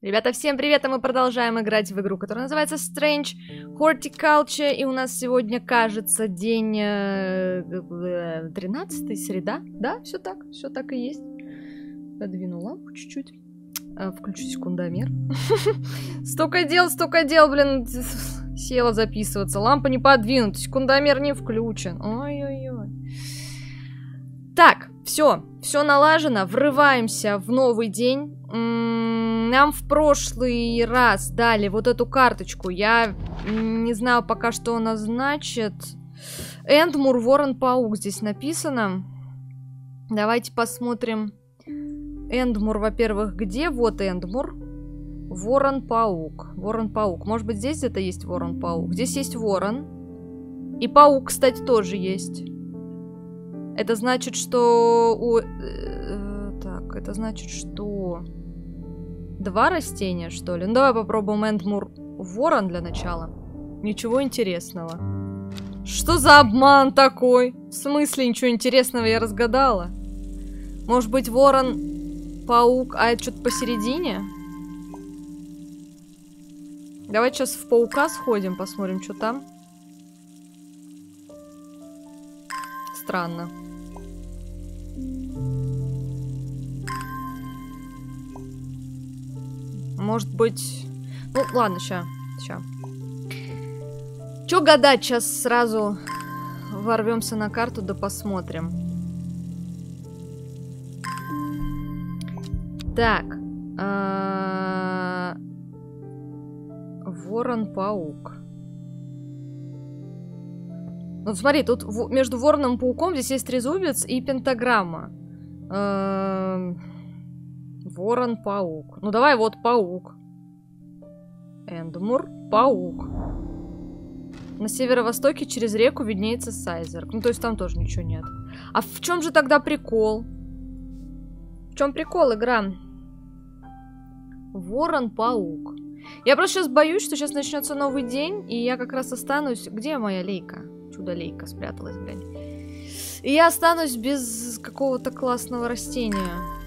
Ребята, всем привет, а мы продолжаем играть в игру, которая называется Strange Horticulture, и у нас сегодня, кажется, день э, 13 среда, да, все так, все так и есть. Подвину лампу чуть-чуть, э, включу секундомер. Столько дел, столько дел, блин, села записываться, лампа не подвинута, секундомер не включен, ой-ой-ой. Так, все, все налажено, врываемся в новый день. Нам в прошлый раз дали вот эту карточку. Я не знаю пока, что она значит. Эндмур, Ворон-паук здесь написано. Давайте посмотрим. Эндмур, во-первых, где? Вот Эндмур. Ворон-паук. Ворон-паук. Может быть, здесь где-то есть ворон-паук? Здесь есть ворон. И паук, кстати, тоже есть. Это значит, что... У... Э, так, это значит, что... Два растения, что ли? Ну, давай попробуем Эндмур Ворон для начала. Ничего интересного. Что за обман такой? В смысле, ничего интересного я разгадала? Может быть, Ворон, Паук, а это что-то посередине? Давай сейчас в Паука сходим, посмотрим, что там. Странно. Может быть... Ну, ладно, ща. Ща. Чё гадать, сейчас сразу ворвемся на карту, да посмотрим. Так. А, Ворон-паук. Вот смотри, тут между вороном и пауком здесь есть трезубец и пентаграмма. Ворон-паук. Ну давай вот паук. Эндмур, паук. На северо-востоке через реку виднеется Сайзерк. Ну то есть там тоже ничего нет. А в чем же тогда прикол? В чем прикол, игра? Ворон-паук. Я просто сейчас боюсь, что сейчас начнется новый день, и я как раз останусь... Где моя лейка? Чудо-лейка спряталась, блядь. И я останусь без какого-то классного растения.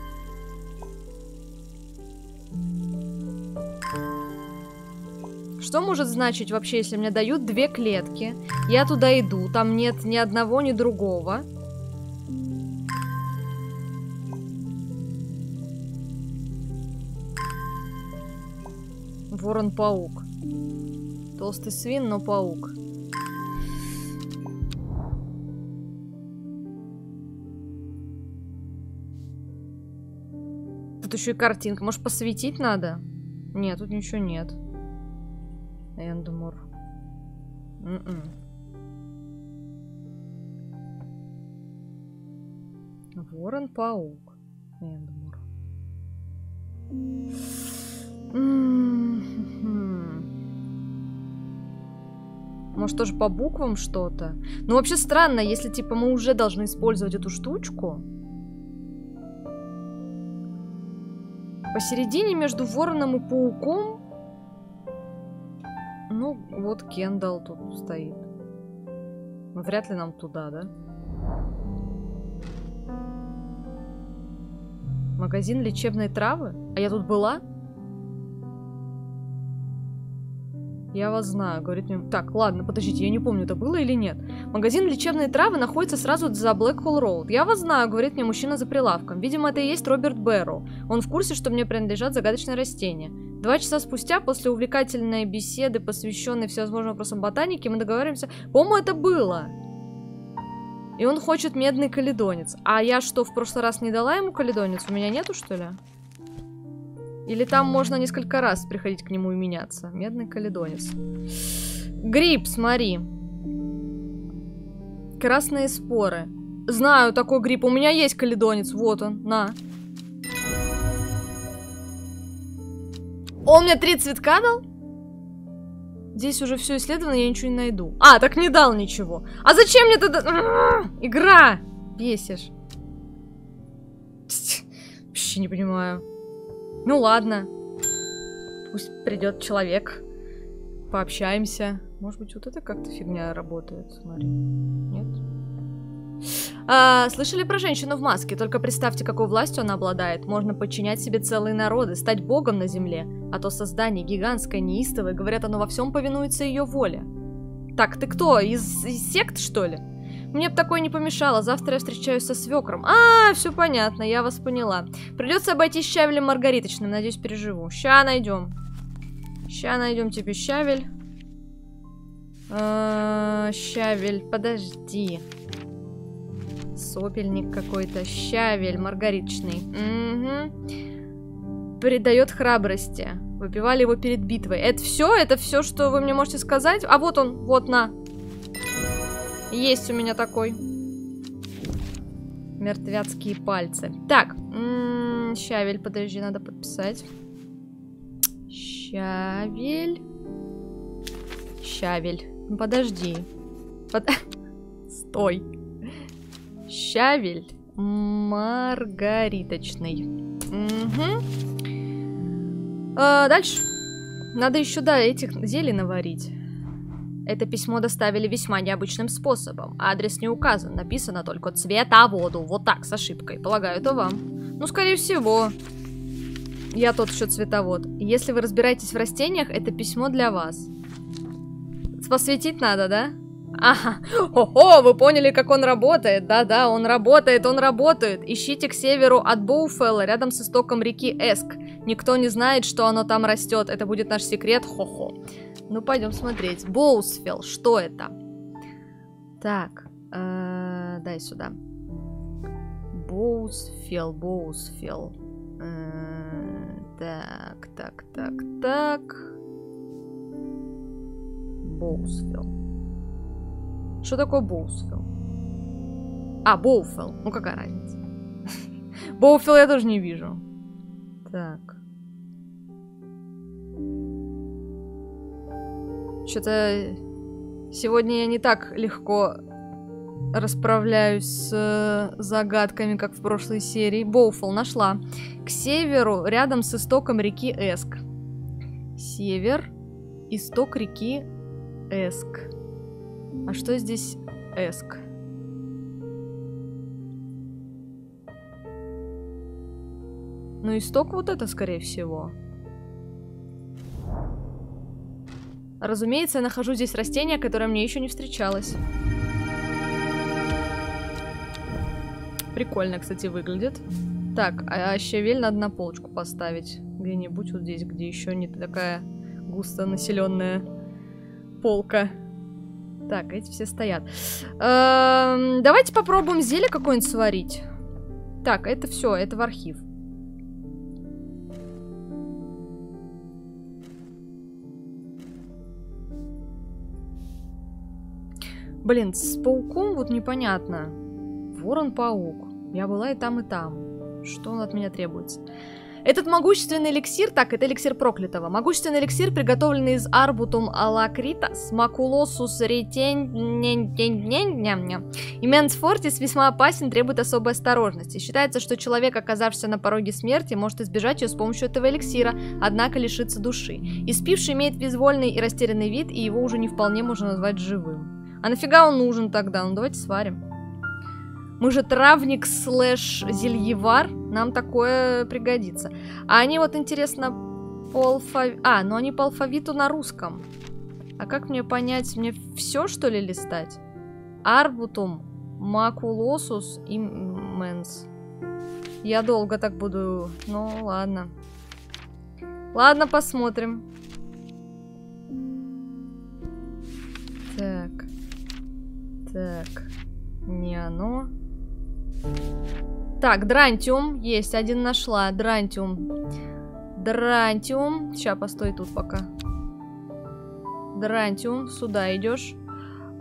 Что может значить вообще, если мне дают две клетки, я туда иду, там нет ни одного, ни другого. Ворон-паук. Толстый свин, но паук. Тут еще и картинка. Может, посветить надо? Нет, тут ничего нет. Эндмур. М-м. Ворон-паук. Эндмур. Может, тоже по буквам что-то? Ну, вообще странно, если, типа, мы уже должны использовать эту штучку. Посередине между вороном и пауком вот Кендалл тут стоит. Ну, вряд ли нам туда, да? Магазин лечебной травы? А я тут была? Я вас знаю, говорит мне. Так, ладно, подождите, я не помню, это было или нет. Магазин лечебной травы находится сразу за Блэкхолл Роуд. Я вас знаю, говорит мне мужчина за прилавком. Видимо, это и есть Роберт Бэрроу. Он в курсе, что мне принадлежат загадочные растения. Два часа спустя, после увлекательной беседы, посвященной всевозможным вопросам ботаники, мы договариваемся... По-моему, это было. И он хочет медный каледонец. А я что, в прошлый раз не дала ему каледонец? У меня нету, что ли? Или там можно несколько раз приходить к нему и меняться? Медный каледонец. Гриб, смотри. Красные споры. Знаю такой гриб. У меня есть каледонец. Вот он. На. Он мне три цветка дал? Здесь уже все исследовано, я ничего не найду. А, так не дал ничего. А зачем мне тогда... Игра! Бесишь. Вообще не понимаю. Ну ладно. Пусть придет человек. Пообщаемся. Может быть, вот это как-то фигня работает. Смотри. Нет? А, слышали про женщину в маске? Только представьте, какой властью она обладает. Можно подчинять себе целые народы, стать богом на земле. А то создание гигантское, неистовое, говорят, оно во всем повинуется ее воле. Так, ты кто? Из, из сект, что ли? Мне бы такое не помешало. Завтра я встречаюсь со свекром. А, все понятно, я вас поняла. Придется обойтись щавелем маргариточным. Надеюсь, переживу. Ща найдем. Ща найдем тебе щавель. А, щавель, подожди. Сопельник какой-то. Щавель маргариточный. Угу. Придает храбрости. Выпивали его перед битвой. Это все? Это все, что вы мне можете сказать? А вот он, вот на. Есть у меня такой. Мертвяцкие пальцы. Так, м -м, щавель, подожди, надо подписать. Щавель. Щавель. Подожди. Под... Стой. Щавель маргариточный. Угу. А, дальше. Надо еще, да, этих зелий наварить. Это письмо доставили весьма необычным способом. Адрес не указан, написано только цвета воду. Вот так, с ошибкой. Полагаю, это вам. Ну, скорее всего. Я тот еще цветовод. Если вы разбираетесь в растениях, это письмо для вас. Посветить надо, да? Ага. Ого, вы поняли, как он работает? Да-да, он работает, он работает. Ищите к северу от Боуфелла, рядом с истоком реки Эск. Никто не знает, что оно там растет. Это будет наш секрет. Хо-хо. Ну, пойдем смотреть. Боусфелл, что это? Так, э, дай сюда. Боусфелл, Боусфелл. Э, так, так, так, так. Боусфелл. Что такое Боусфелл? А, Боуфелл. Ну, какая разница? Боуфелл я тоже не вижу. Так. Что-то сегодня я не так легко расправляюсь с э, загадками, как в прошлой серии. Боуфол нашла. К северу, рядом с истоком реки Эск. Север, исток реки Эск. А что здесь Эск? Ну, исток вот это, скорее всего. Разумеется, я нахожу здесь растение, которое мне еще не встречалось. Прикольно, кстати, выглядит. Так, а щавель надо на полочку поставить. Где-нибудь вот здесь, где еще не такая густо населенная полка. Так, эти все стоят. Эм, давайте попробуем зелье какое-нибудь сварить. Так, это все, это в архив. Блин, с пауком вот непонятно. Ворон-паук. Я была и там, и там. Что он от меня требуется? Этот могущественный эликсир, так, это эликсир проклятого. Могущественный эликсир, приготовленный из арбутум алакритас, макулосус ретень... Именс фортис весьма опасен, требует особой осторожности. Считается, что человек, оказавшийся на пороге смерти, может избежать ее с помощью этого эликсира, однако лишится души. Испивший имеет безвольный и растерянный вид, и его уже не вполне можно назвать живым. А нафига он нужен тогда? Ну давайте сварим. Мы же травник слэш зельевар. Нам такое пригодится. А они вот, интересно, по алфавиту... А, ну они по алфавиту на русском. А как мне понять, мне все, что ли, листать? Арбутум, макулосус и менс. Я долго так буду... Ну, ладно. Ладно, посмотрим. Так. Так, не оно. Так, дрантиум. Есть, один нашла. Дрантиум. Дрантиум. Сейчас, постой тут пока. Дрантиум. Сюда идешь.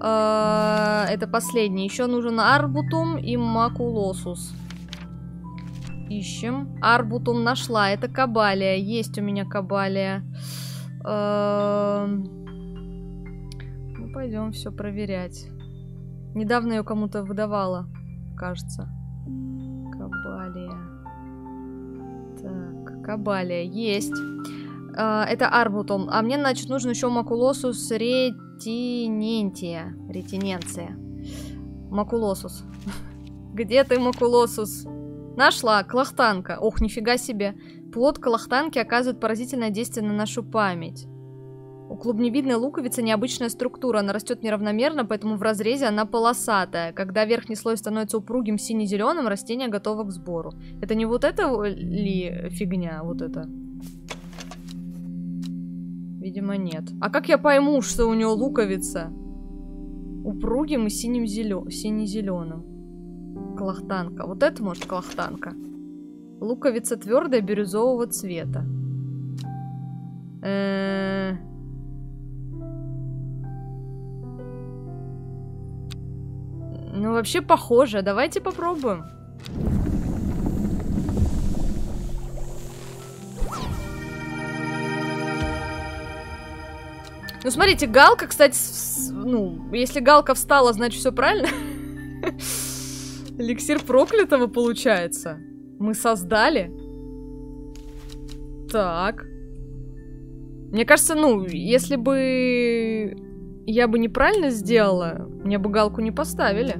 А, это последний. Еще нужен арбутум и макулосус. Ищем. Арбутум нашла. Это кабалия. Есть у меня кабалия. А, ну, пойдем все проверять. Недавно ее кому-то выдавала, кажется. Кабалия. Так, Кабалия. Есть. А, это арбутом. А мне, значит, нужен еще макулосус ретинентия. Ретиненция. Макулосус. Где ты, Макулосус? Нашла, клахтанка. Ох, нифига себе. Плод клахтанки оказывает поразительное действие на нашу память. У клубневидной луковицы необычная структура, она растет неравномерно, поэтому в разрезе она полосатая. Когда верхний слой становится упругим сине-зеленым, растение готово к сбору. Это не вот это ли фигня, вот это? Видимо, нет. А как я пойму, что у него луковица? Упругим и синим сине-зеленым. Клахтанка. Вот это может клахтанка. Луковица твердая, бирюзового цвета. Э Ну, вообще похоже. Давайте попробуем. Ну, смотрите, галка, кстати, ну, если галка встала, значит, все правильно. Эликсир проклятого получается. Мы создали. Так. Мне кажется, ну, если бы я бы неправильно сделала, мне бы галку не поставили.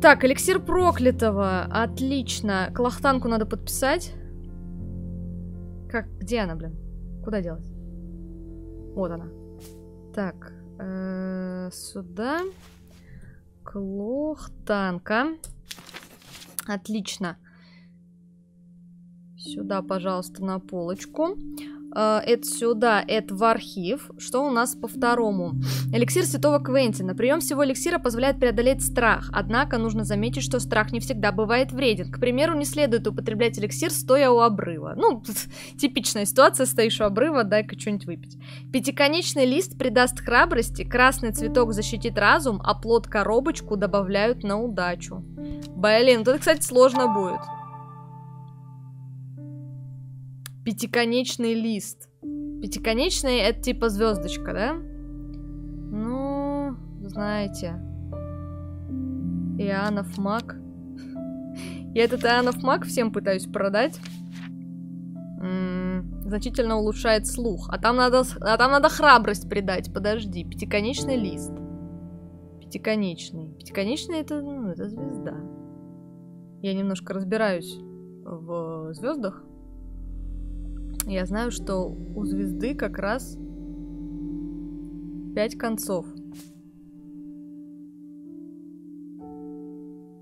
Так, эликсир проклятого. Отлично. Клахтанку надо подписать. Как? Где она, блин? Куда делать? Вот она. Так. Э -э сюда. Клохтанка. Отлично. Сюда, пожалуйста, на полочку. Э, это сюда, это в архив. Что у нас по второму? Эликсир Святого Квентина. Прием всего эликсира позволяет преодолеть страх. Однако нужно заметить, что страх не всегда бывает вреден. К примеру, не следует употреблять эликсир, стоя у обрыва. Ну, типичная ситуация, стоишь у обрыва, дай-ка что-нибудь выпить. Пятиконечный лист придаст храбрости, красный цветок защитит разум, а плод коробочку добавляют на удачу. Блин, это, кстати, сложно будет. Пятиконечный лист. Пятиконечный это типа звездочка, да? Ну, знаете. Иоаннов маг. Я этот Иоаннов маг всем пытаюсь продать. Значительно улучшает слух. А там, надо, а там надо храбрость придать. Подожди. Пятиконечный лист. Пятиконечный. Пятиконечный это, ну, это звезда. Я немножко разбираюсь в звездах. Я знаю, что у звезды как раз пять концов.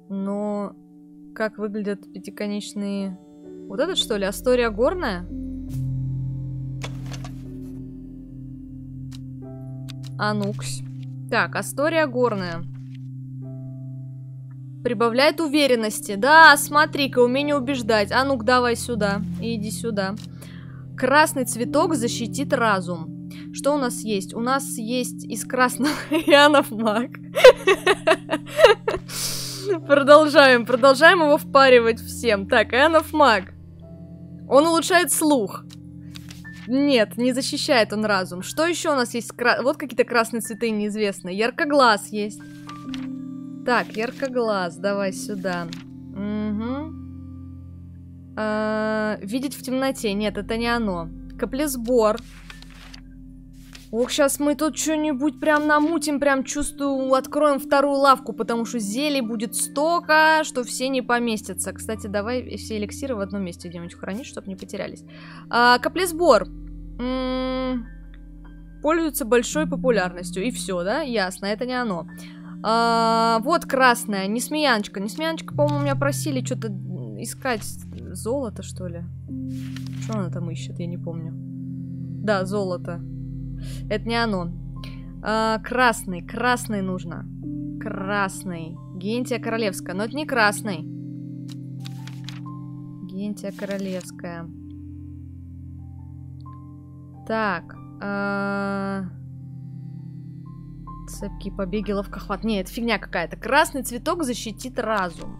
Но как выглядят пятиконечные... Вот этот, что ли? Астория горная? Анукс. Так, Астория горная. Прибавляет уверенности. Да, смотри-ка, умение убеждать. А ну-ка, давай сюда. Иди сюда. Красный цветок защитит разум. Что у нас есть? У нас есть из красного Янов маг. Продолжаем, продолжаем его впаривать всем. Так, Янов маг. Он улучшает слух. Нет, не защищает он разум. Что еще у нас есть? Вот какие-то красные цветы неизвестные. Яркоглаз есть. Так, яркоглаз, давай сюда. Угу. А, видеть в темноте. Нет, это не оно. Каплесбор. Ох, сейчас мы тут что-нибудь прям намутим, прям чувствую, откроем вторую лавку, потому что зелий будет столько, что все не поместятся. Кстати, давай все эликсиры в одном месте где-нибудь хранить, чтобы не потерялись. А, каплесбор. М -м пользуется большой популярностью. И все, да? Ясно, это не оно. А, вот красная, несмеяночка. Несмеяночка, по-моему, меня просили что-то искать золото, что ли? Что она там ищет, я не помню. Да, золото. Это не оно. А, красный, красный нужно. Красный. Гентия королевская. Но это не красный. Гентия королевская. Так. А... Цепкие побеги, ловкохват. Не, это фигня какая-то. Красный цветок защитит разум.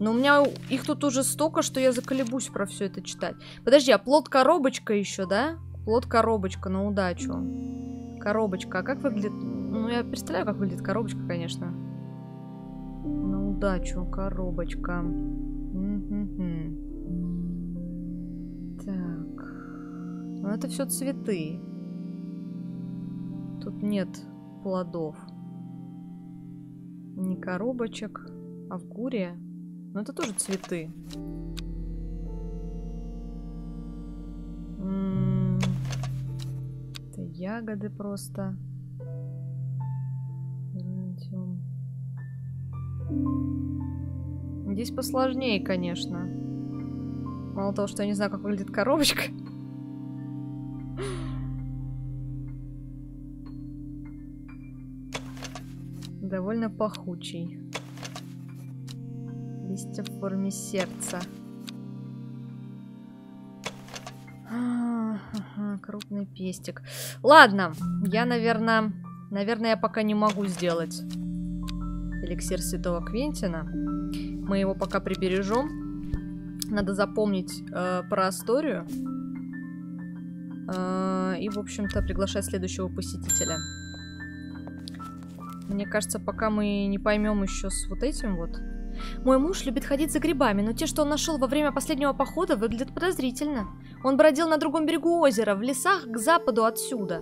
Но у меня их тут уже столько, что я заколебусь про все это читать. Подожди, а плод-коробочка еще, да? Плод-коробочка на удачу. Коробочка. А как выглядит... Ну, я представляю, как выглядит коробочка, конечно. На удачу. Коробочка. Так. Ну, это все цветы. Тут нет плодов. Не коробочек. Авгурия. Ну, это тоже цветы. М, Это ягоды просто. Здесь посложнее, конечно. Мало того, что я не знаю, как выглядит коробочка. Довольно пахучий. Листья в форме сердца. А, Крупный пестик. Ладно, я, наверное... Наверное, я пока не могу сделать эликсир Святого Квентина. Мы его пока прибережем. Надо запомнить э, про историю. Э, и, в общем-то, приглашать следующего посетителя. Мне кажется, пока мы не поймем еще с вот этим вот. Мой муж любит ходить за грибами, но те, что он нашел во время последнего похода, выглядят подозрительно. Он бродил на другом берегу озера, в лесах к западу отсюда.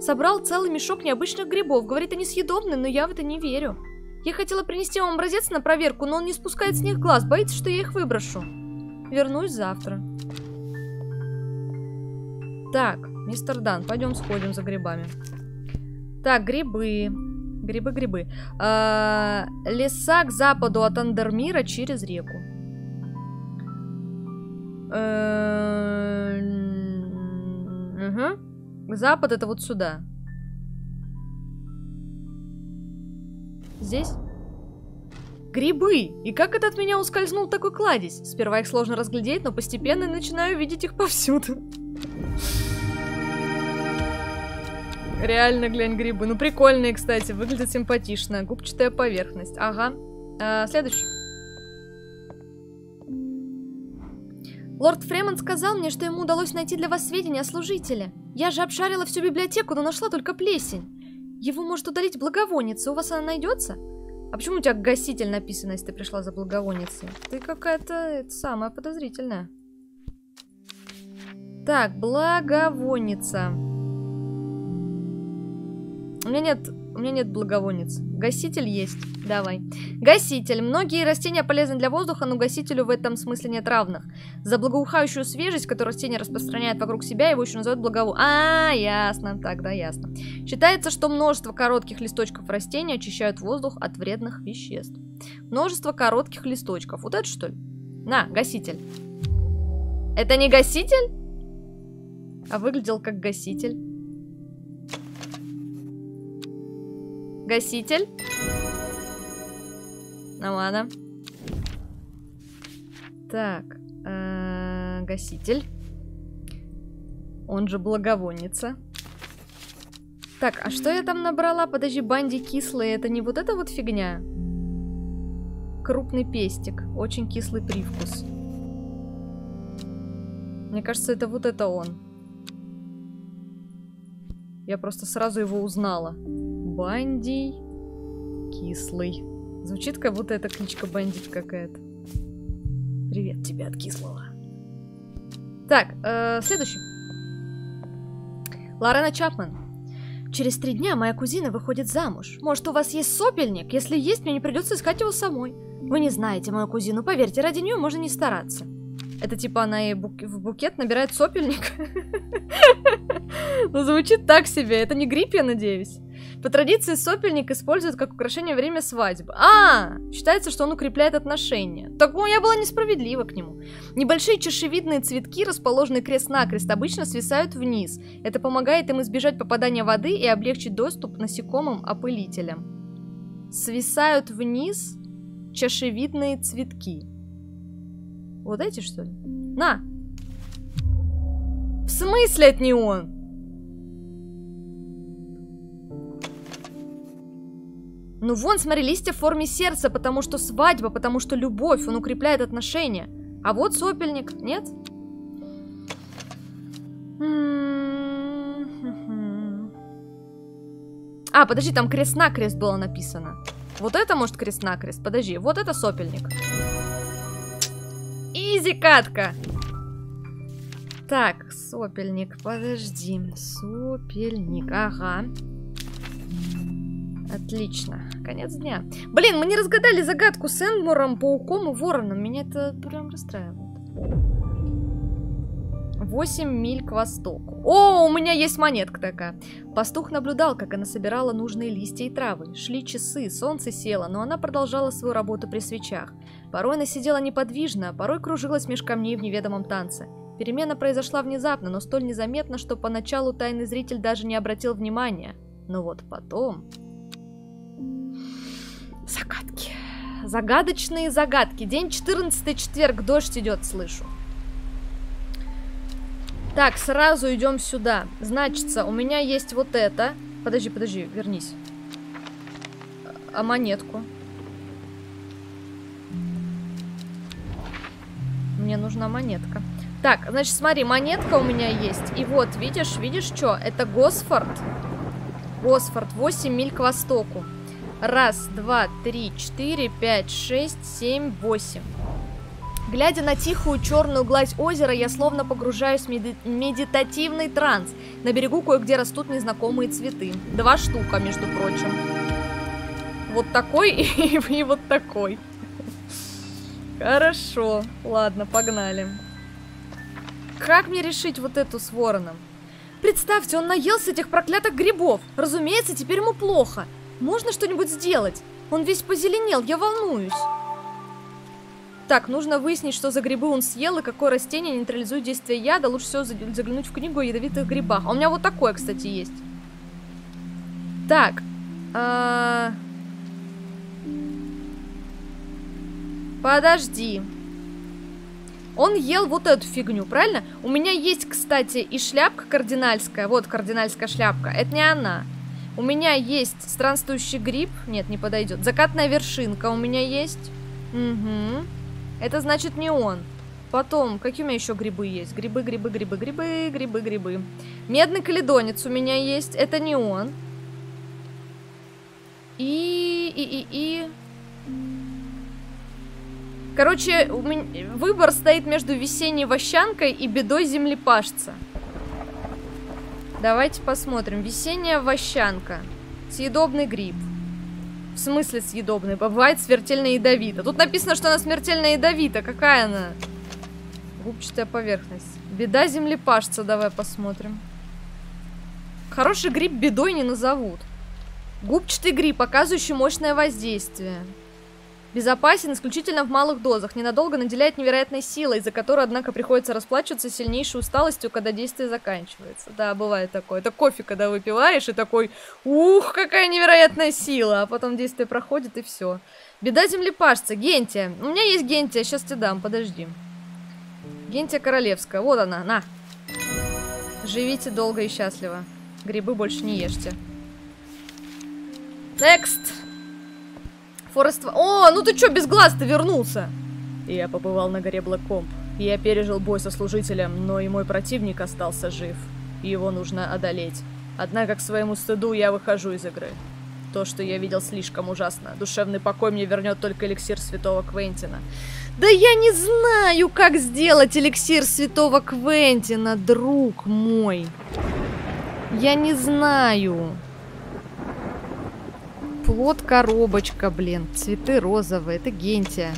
Собрал целый мешок необычных грибов. Говорит, они съедобны, но я в это не верю. Я хотела принести вам образец на проверку, но он не спускает с них глаз, боится, что я их выброшу. Вернусь завтра. Так, мистер Дан, пойдем сходим за грибами. Так, грибы. Грибы, грибы. А, леса к западу от Андермира через реку. Угу. Запад это вот сюда. Здесь? Грибы! И как это от меня ускользнул такой кладезь? Сперва их сложно разглядеть, но постепенно начинаю видеть их повсюду. Реально, глянь, грибы. Ну, прикольные, кстати. Выглядят симпатично. Губчатая поверхность. Ага. А, следующий. Лорд Фремонт сказал мне, что ему удалось найти для вас сведения о служителе. Я же обшарила всю библиотеку, но нашла только плесень. Его может удалить благовонница. У вас она найдется? А почему у тебя гаситель написано, если ты пришла за благовонницей? Ты какая-то самая подозрительная. Так, благовонница. У меня нет, у меня нет благовонниц. Гаситель есть. Давай. Гаситель. Многие растения полезны для воздуха, но гасителю в этом смысле нет равных. За благоухающую свежесть, которую растение распространяет вокруг себя, его еще называют благово... А, ясно. Тогда ясно. Считается, что множество коротких листочков растения очищают воздух от вредных веществ. Множество коротких листочков. Вот это что ли? На, гаситель. Это не гаситель? А выглядел как гаситель. Гаситель. Ну ладно. Так. э, Гаситель. Он же благовонница. Так, а что я там набрала? Подожди, банди кислые. Это не вот эта вот фигня? Крупный пестик. Очень кислый привкус. Мне кажется, это вот это он. Я просто сразу его узнала. Бандий кислый. Звучит, как будто это кличка бандит какая-то. Привет тебе от кислого. Так, э, следующий. Лорена Чапман. Через три дня моя кузина выходит замуж. Может, у вас есть сопельник? Если есть, мне не придется искать его самой. Вы не знаете мою кузину, поверьте, ради нее можно не стараться. Это типа она ей бук- в букет набирает сопельник. Ну, звучит так себе. Это не грипп, я надеюсь. По традиции сопельник используют как украшение время свадьбы. А, считается, что он укрепляет отношения. Так ну, я была несправедлива к нему. Небольшие чашевидные цветки, расположенные крест-накрест, обычно свисают вниз. Это помогает им избежать попадания воды и облегчить доступ насекомым-опылителям. Свисают вниз чашевидные цветки. Вот эти, что ли? На! В смысле это не он? Ну вон, смотри, листья в форме сердца, потому что свадьба, потому что любовь, он укрепляет отношения. А вот сопельник, нет? М-м-м. А, подожди, там крест-накрест было написано. Вот это, может, крест-накрест? Подожди, вот это сопельник. Изи катка. Так, сопельник, подожди. Сопельник, ага. Отлично. Конец дня. Блин, мы не разгадали загадку с Эндмуром, Пауком и Вороном. Меня это прям расстраивает. 8 миль к востоку. О, у меня есть монетка такая. Пастух наблюдал, как она собирала нужные листья и травы. Шли часы, солнце село, но она продолжала свою работу при свечах. Порой она сидела неподвижно, а порой кружилась меж камней в неведомом танце. Перемена произошла внезапно, но столь незаметно, что поначалу тайный зритель даже не обратил внимания. Но вот потом... Загадки. Загадочные загадки. День 14 четверг, дождь идет, слышу. Так, сразу идем сюда. Значится, у меня есть вот это. Подожди, подожди, вернись. А монетку? Мне нужна монетка. Так, значит, смотри, монетка у меня есть. И вот, видишь, видишь что? Это Госфорд. Госфорд, 8 миль к востоку. Раз, два, три, четыре, пять, шесть, семь, восемь. Глядя на тихую черную гладь озера, я словно погружаюсь в меди медитативный транс. На берегу кое-где растут незнакомые цветы. Два штука, между прочим. Вот такой и, и вот такой. Хорошо. Ладно, погнали. Как мне решить вот эту с вороном? Представьте, он наелся этих проклятых грибов. Разумеется, теперь ему плохо. Можно что-нибудь сделать? Он весь позеленел, я волнуюсь. Так, нужно выяснить, что за грибы он съел и какое растение нейтрализует действие яда. Лучше всего заглянуть в книгу о ядовитых грибах. А у меня вот такое, кстати, есть. Так. А... Подожди. Он ел вот эту фигню, правильно? У меня есть, кстати, и шляпка кардинальская. Вот кардинальская шляпка. Это не она. У меня есть странствующий гриб. Нет, не подойдет. Закатная вершинка у меня есть. Угу. Это значит не он. Потом, какие у меня еще грибы есть? Грибы, грибы, грибы, грибы, грибы, грибы. Медный каледонец у меня есть. Это не он. И, и, и, и... Короче, меня... выбор стоит между весенней вощанкой и бедой землепашца. Давайте посмотрим. Весенняя вощанка. Съедобный гриб. В смысле съедобный? Бывает смертельно ядовито. Тут написано, что она смертельно ядовита. Какая она? Губчатая поверхность. Беда землепашца, давай посмотрим. Хороший гриб бедой не назовут. Губчатый гриб, оказывающий мощное воздействие. Безопасен исключительно в малых дозах, ненадолго наделяет невероятной силой, из-за которой, однако, приходится расплачиваться сильнейшей усталостью, когда действие заканчивается. Да, бывает такое. Это кофе, когда выпиваешь, и такой, ух, какая невероятная сила, а потом действие проходит, и все. Беда землепашца, Гентия. У меня есть Гентия, сейчас тебе дам, подожди. Гентия королевская, вот она, на. Живите долго и счастливо. Грибы больше не ешьте. Next. Форест... О, ну ты чё, без глаз-то вернулся? Я побывал на горе Блэккомп. Я пережил бой со служителем, но и мой противник остался жив. Его нужно одолеть. Однако к своему стыду я выхожу из игры. То, что я видел, слишком ужасно. Душевный покой мне вернет только эликсир святого Квентина. Да я не знаю, как сделать эликсир святого Квентина, друг мой. Я не знаю. Плод коробочка, блин. Цветы розовые. Это гентия.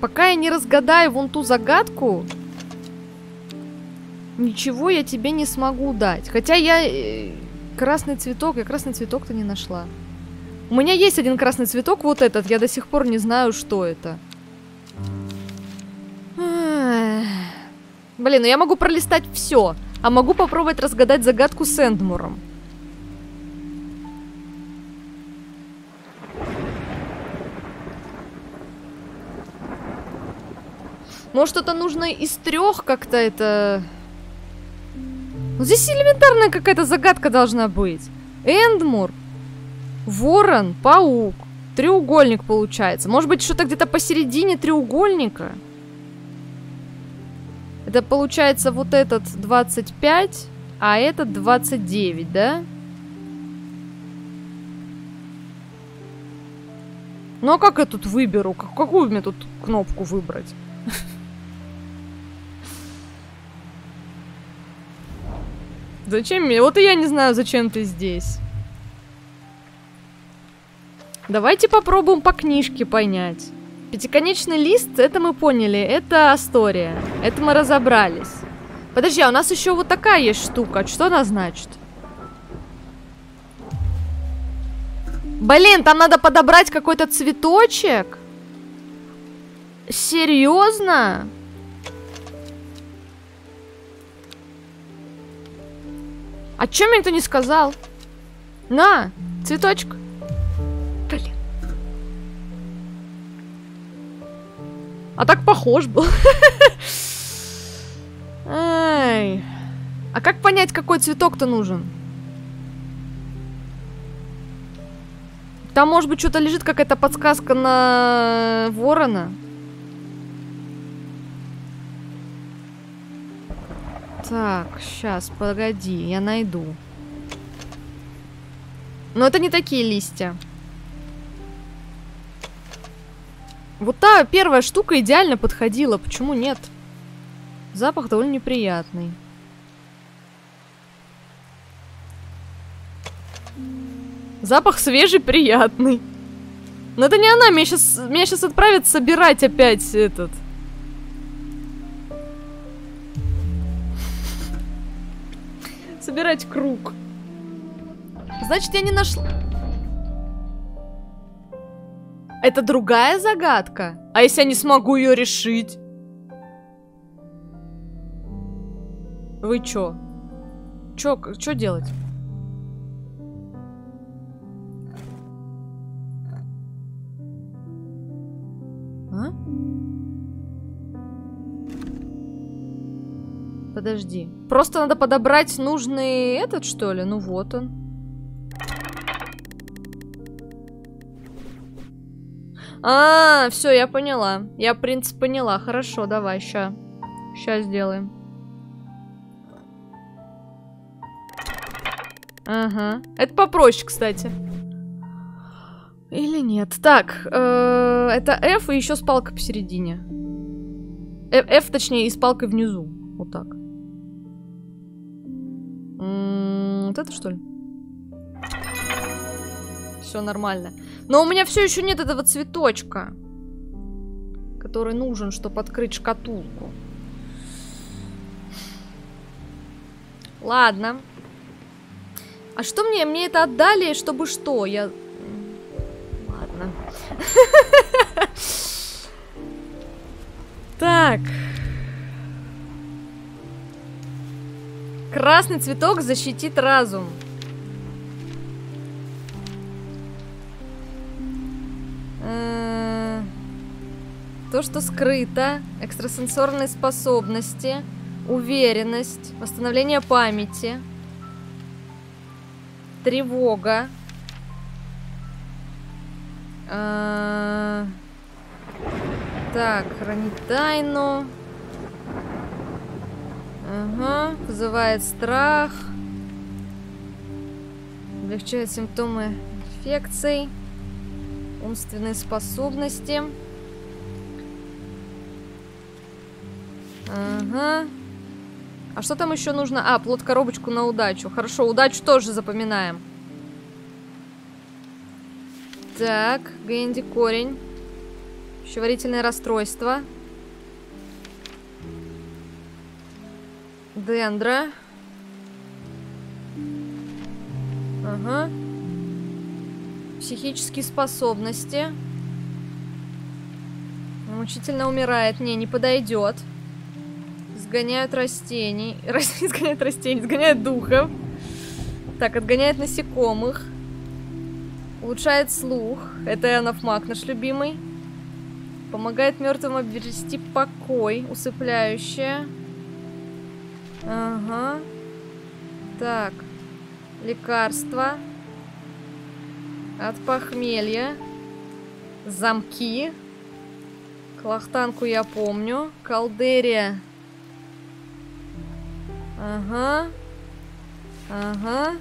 Пока я не разгадаю вон ту загадку, ничего я тебе не смогу дать. Хотя я... Э, красный цветок, я красный цветок-то не нашла. У меня есть один красный цветок, вот этот. Я до сих пор не знаю, что это. Блин, ну я могу пролистать все. А могу попробовать разгадать загадку с Эндмуром. Может, это нужно из трех как-то это... Ну, здесь элементарная какая-то загадка должна быть. Эндмур, ворон, паук, треугольник получается. Может быть, что-то где-то посередине треугольника? Это получается вот этот 25, а этот 29, да? Ну а как я тут выберу? Какую мне тут кнопку выбрать? Зачем мне? Вот и я не знаю, зачем ты здесь. Давайте попробуем по книжке понять. Пятиконечный лист, это мы поняли, это история. Это мы разобрались. Подожди, а у нас еще вот такая есть штука. Что она значит? Блин, там надо подобрать какой-то цветочек? Серьезно? А чё мне никто не сказал? На, цветочек. А так похож был. Ай. А как понять, какой цветок-то нужен? Там, может быть, что-то лежит, какая-то подсказка на ворона. Так, сейчас, погоди, я найду. Но это не такие листья. Вот та первая штука идеально подходила, почему нет? Запах довольно неприятный. Запах свежий, приятный. Но это не она, меня сейчас, меня сейчас отправят собирать опять этот... Собирать круг. Значит, я не нашла... Это другая загадка? А если я не смогу ее решить? Вы чё? Чё, чё делать? А? Подожди. Просто надо подобрать нужный этот, что ли? Ну вот он. А, все, я поняла. Я принцип поняла. Хорошо, давай, ща. Ща сделаем. Ага. Это попроще, кстати. Или нет? Так, э, это F и еще с палкой посередине. F, F, точнее, и с палкой внизу. Вот так. М -м, вот это что ли? Все нормально. Но у меня все еще нет этого цветочка, который нужен, чтобы открыть шкатулку. Ладно. А что мне? Мне это отдали, чтобы что? Я... Ладно. Так. Красный цветок защитит разум. То, что скрыто, экстрасенсорные способности, уверенность, восстановление памяти, тревога. А... Так, хранить тайну. Ага, вызывает страх. Облегчает симптомы инфекций. Умственные способности. Ага. А что там еще нужно? А, плод коробочку на удачу. Хорошо, удачу тоже запоминаем. Так, Гэнди корень. Пищеварительное расстройство. Дендра. Ага. Психические способности. Мучительно умирает. Не, не подойдет. Сгоняют растений. Сгоняют растений, сгоняют духов. Так, отгоняет насекомых. Улучшает слух. Это Энофмак наш любимый. Помогает мертвым обрести покой. Усыпляющее. Ага. Так. Лекарства. От похмелья. Замки. Клахтанку я помню. Калдерия. Ага. Ага.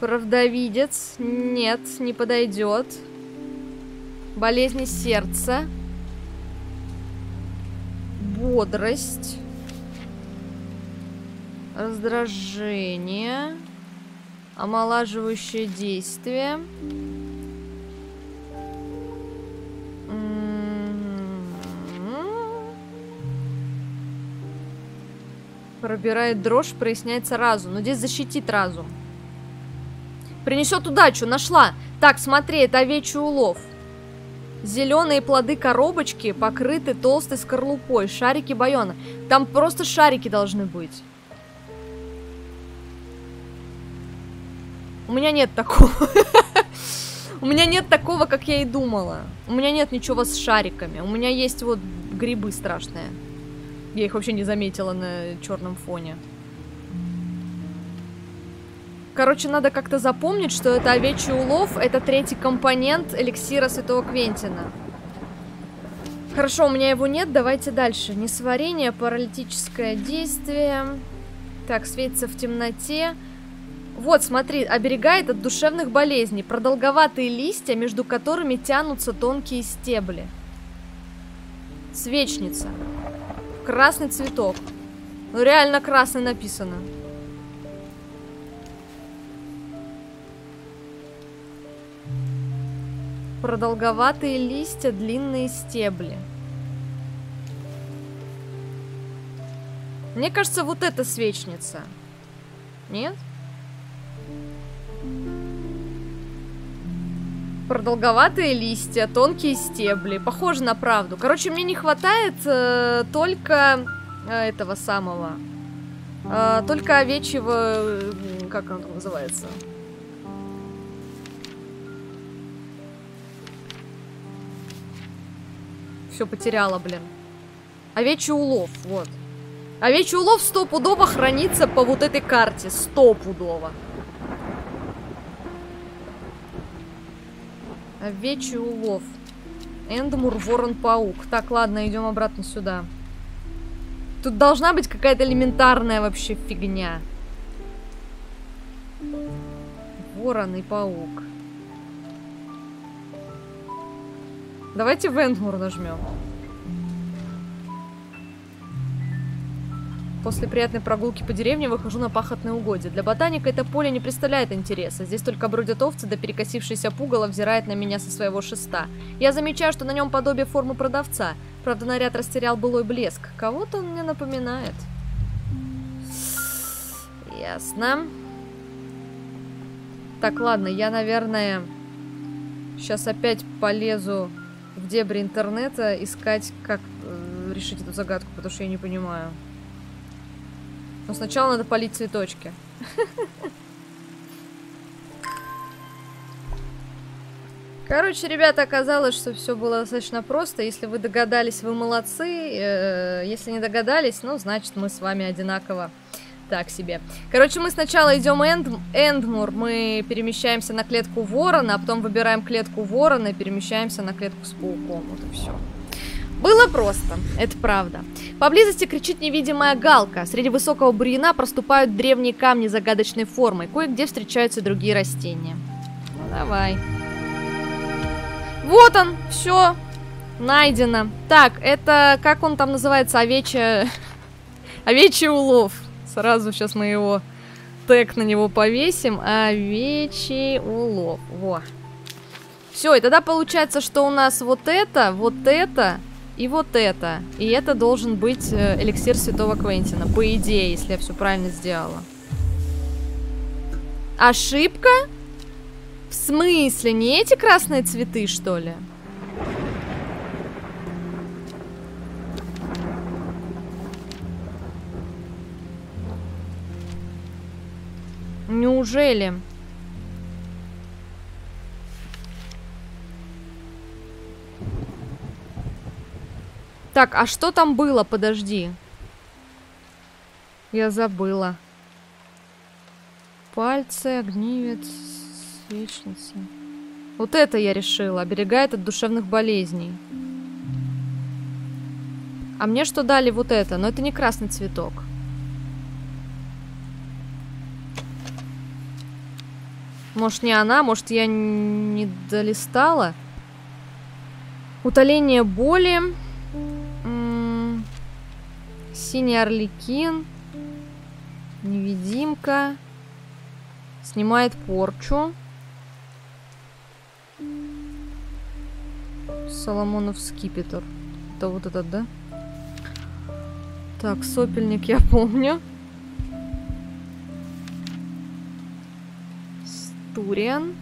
Правдовидец. Нет, не подойдет. Болезни сердца. Бодрость. Раздражение. Омолаживающее действие. Пробирает дрожь, проясняется разум. Но здесь защитит разум. Принесет удачу, нашла. Так, смотри, это овечий улов. Зеленые плоды коробочки покрыты толстой скорлупой. Шарики байона. Там просто шарики должны быть. У меня нет такого. У меня нет такого, как я и думала. У меня нет ничего с шариками. У меня есть вот грибы страшные. Я их вообще не заметила на черном фоне. Короче, надо как-то запомнить, что это овечий улов, это третий компонент эликсира Святого Квентина. Хорошо, у меня его нет, давайте дальше. Несварение, паралитическое действие. Так, светится в темноте. Вот, смотри, оберегает от душевных болезней. Продолговатые листья, между которыми тянутся тонкие стебли. Свечница. Красный цветок. Ну, реально красный написано. Продолговатые листья, длинные стебли. Мне кажется, вот эта свечница. Нет? Продолговатые листья, тонкие стебли. Похоже на правду. Короче, мне не хватает э, только э, этого самого. Э, только овечьего... Э, как он называется? Все потеряла, блин. Овечий улов, вот. Овечий улов стопудово хранится по вот этой карте. Стопудово. Овечий улов. Эндмур, ворон-паук. Так, ладно, идем обратно сюда. Тут должна быть какая-то элементарная вообще фигня. Ворон и паук. Давайте в Эндмур нажмем. После приятной прогулки по деревне выхожу на пахотное угодье. Для ботаника это поле не представляет интереса. Здесь только бродят овцы, да перекосившийся пугало взирает на меня со своего шеста. Я замечаю, что на нем подобие формы продавца. Правда, наряд растерял былой блеск. Кого-то он мне напоминает. Ясно. Так, ладно, я, наверное, сейчас опять полезу в дебри интернета искать, как э, решить эту загадку, потому что я не понимаю. Но сначала надо полить цветочки. Короче, ребята, оказалось, что все было достаточно просто. Если вы догадались, вы молодцы. Э, если не догадались, ну, значит, мы с вами одинаково так себе. Короче, мы сначала идем Энд, Эндмур, мы перемещаемся на клетку ворона, а потом выбираем клетку ворона и перемещаемся на клетку с пауком. Вот и все. Было просто, это правда. Поблизости кричит невидимая галка. Среди высокого бурьяна проступают древние камни загадочной формы. Кое-где встречаются другие растения. Ну, давай. Вот он, все, найдено. Так, это, как он там называется, овечья... Овечий улов. Сразу сейчас мы его тег на него повесим. Овечий улов. Во. Все, и тогда получается, что у нас вот это, вот это и вот это. И это должен быть э, эликсир Святого Квентина. По идее, если я все правильно сделала. Ошибка? В смысле? Не эти красные цветы, что ли? Неужели? Так, а что там было? Подожди. Я забыла. Пальцы, огнивец, свечница. Вот это я решила. Оберегает от душевных болезней. А мне что дали вот это? Но это не красный цветок. Может, не она, может, я не долистала. Утоление боли. Синий орликин. Невидимка. Снимает порчу. Соломонов скипетр. Это вот этот, да? Так, сопельник я помню. Стуриан.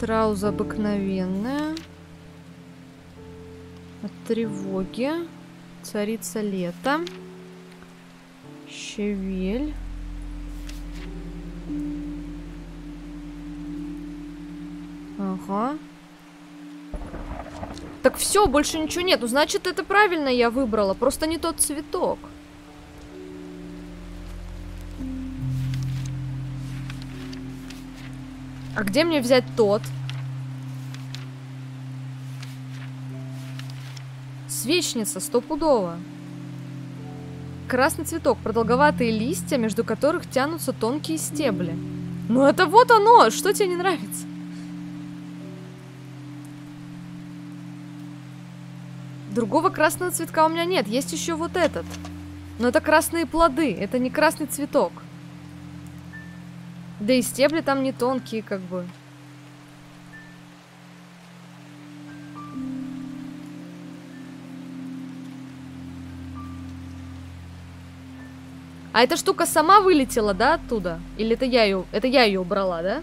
Трауза обыкновенная. От тревоги. Царица лета. Щавель. Ага. Так все, больше ничего нет. Ну, значит, это правильно я выбрала. Просто не тот цветок. А где мне взять тот? Свечница, стопудово. Красный цветок, продолговатые листья, между которых тянутся тонкие стебли. Ну это вот оно! Что тебе не нравится? Другого красного цветка у меня нет. Есть еще вот этот. Но это красные плоды. Это не красный цветок. Да и стебли там не тонкие, как бы. А эта штука сама вылетела, да, оттуда? Или это я ее, это я ее убрала, да?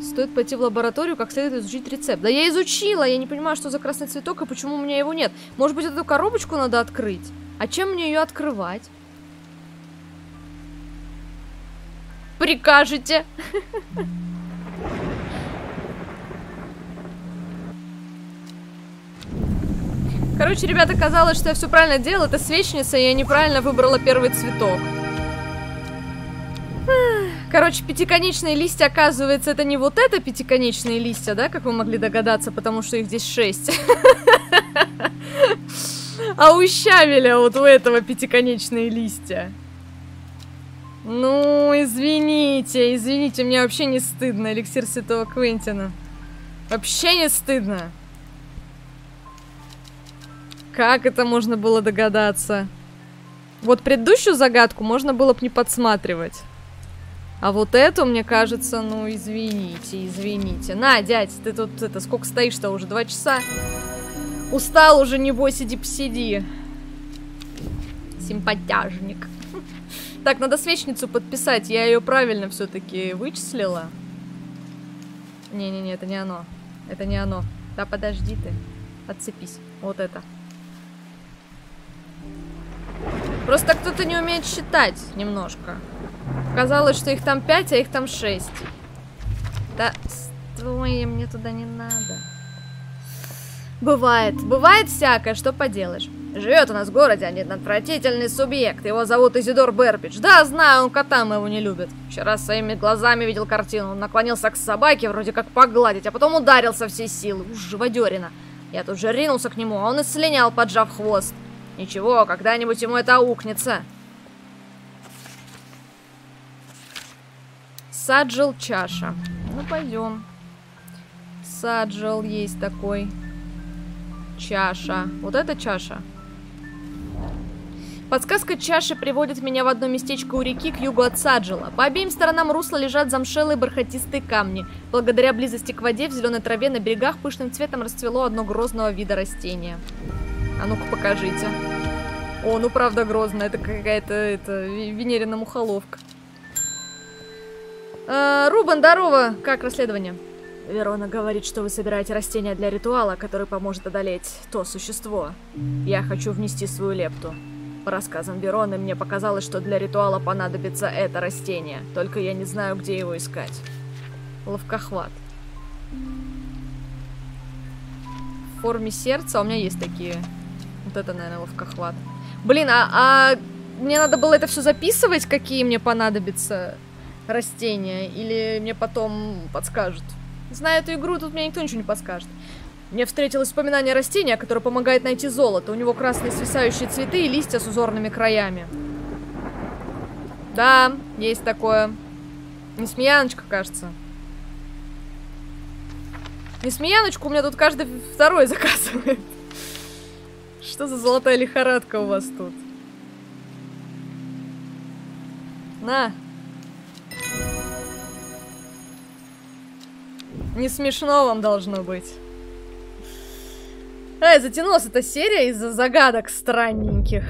Стоит пойти в лабораторию, как следует изучить рецепт. Да я изучила, я не понимаю, что за красный цветок и почему у меня его нет. Может быть, эту коробочку надо открыть? А чем мне ее открывать? Прикажете? Короче, ребята, казалось, что я все правильно делала. Это свечница, и я неправильно выбрала первый цветок. Короче, пятиконечные листья, оказывается, это не вот это пятиконечные листья, да, как вы могли догадаться, потому что их здесь шесть. А у щавеля вот у этого пятиконечные листья. Ну, извините, извините, мне вообще не стыдно, эликсир Святого Квентина. Вообще не стыдно. Как это можно было догадаться? Вот предыдущую загадку можно было бы не подсматривать. А вот эту, мне кажется, ну, извините, извините. На, дядь, ты тут, это, сколько стоишь-то уже? Два часа? Устал уже, небось, иди посиди. Симпатяжник. Так, надо свечницу подписать. Я ее правильно все-таки вычислила. Не-не-не, это не оно. Это не оно. Да подожди ты. Отцепись. Вот это. Просто кто-то не умеет считать немножко. Казалось, что их там 5, а их там 6. Да, стой, мне туда не надо. Бывает, бывает всякое, что поделаешь. Живет у нас в городе один отвратительный субъект. Его зовут Изидор Бербич. Да, знаю, он кота моего не любит. Вчера своими глазами видел картину. Он наклонился к собаке, вроде как погладить, а потом ударился всей силы. Уж живодерина. Я тут же ринулся к нему, а он и слинял, поджав хвост. Ничего, когда-нибудь ему это аукнется. Саджил чаша. Ну, пойдем. Саджил есть такой. Чаша. Вот это чаша. Подсказка чаши приводит меня в одно местечко у реки к югу от Саджила. По обеим сторонам русла лежат замшелые бархатистые камни. Благодаря близости к воде в зеленой траве на берегах пышным цветом расцвело одно грозного вида растения. А ну-ка покажите. О, ну правда грозно. Это какая-то это, Венерина мухоловка. А, Рубан, здорово! Как расследование? Верона говорит, что вы собираете растения для ритуала, который поможет одолеть то существо. Я хочу внести свою лепту. По рассказам Вероны, мне показалось, что для ритуала понадобится это растение. Только я не знаю, где его искать. Ловкохват. В форме сердца у меня есть такие. Вот это, наверное, ловкохват. Блин, а, а мне надо было это все записывать, какие мне понадобятся растения? Или мне потом подскажут? Зная эту игру, тут мне никто ничего не подскажет. Мне встретилось вспоминание растения, которое помогает найти золото. У него красные свисающие цветы и листья с узорными краями. Да, есть такое. Несмеяночка, кажется. Несмеяночку у меня тут каждый второй заказывает. Что за золотая лихорадка у вас тут? На. Не смешно вам должно быть. Эй, затянулась эта серия из-за загадок странненьких.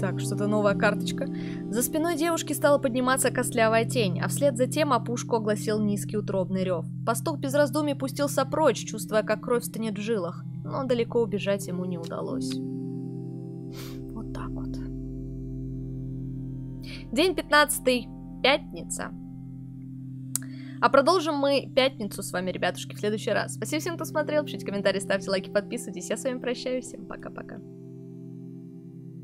Так, что-то новая карточка. За спиной девушки стала подниматься костлявая тень, а вслед за тем опушку огласил низкий утробный рев. Пастух без раздумий пустился прочь, чувствуя, как кровь стынет в жилах, но далеко убежать ему не удалось. Вот так вот. День 15 пятница. А продолжим мы пятницу с вами, ребятушки, в следующий раз. Спасибо всем, кто смотрел. Пишите комментарии, ставьте лайки, подписывайтесь. Я с вами прощаюсь. Всем пока-пока.